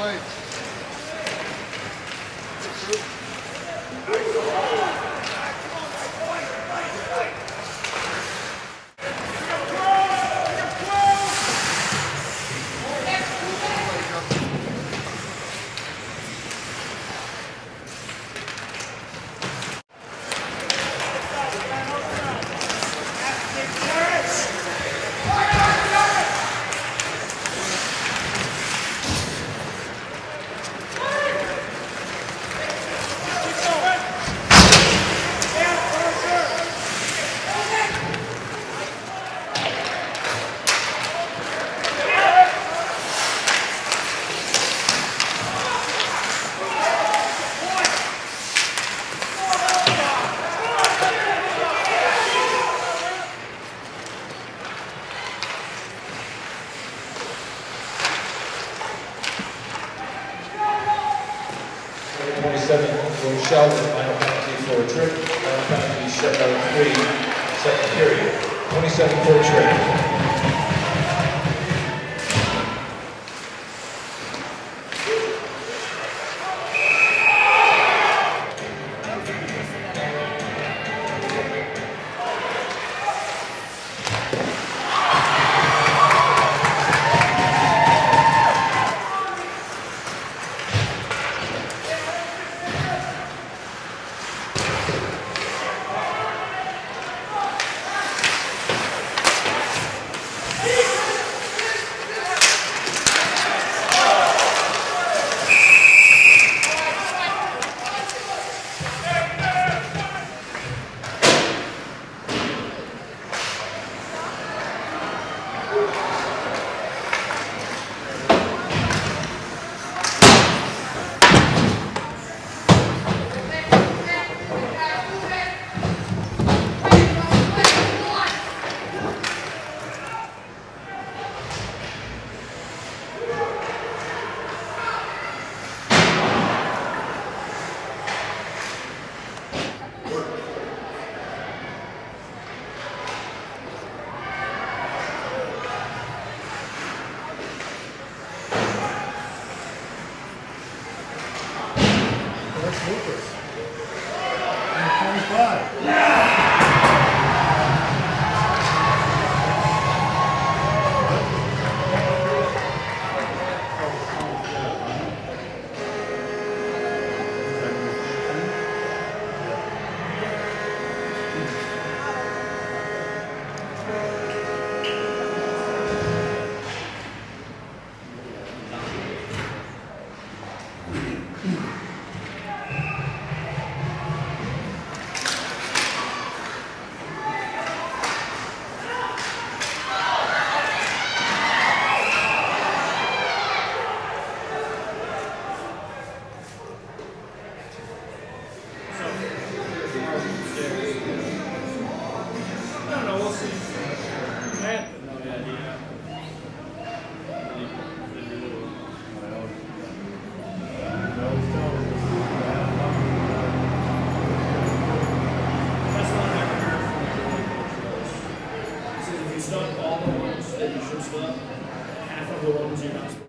Good. Sheldon, final penalty for a trip, final penalty, shutout three, second period. Twenty-seven for a trip. I no. He says if you stop all the ones that you should stop, half of the ones you're not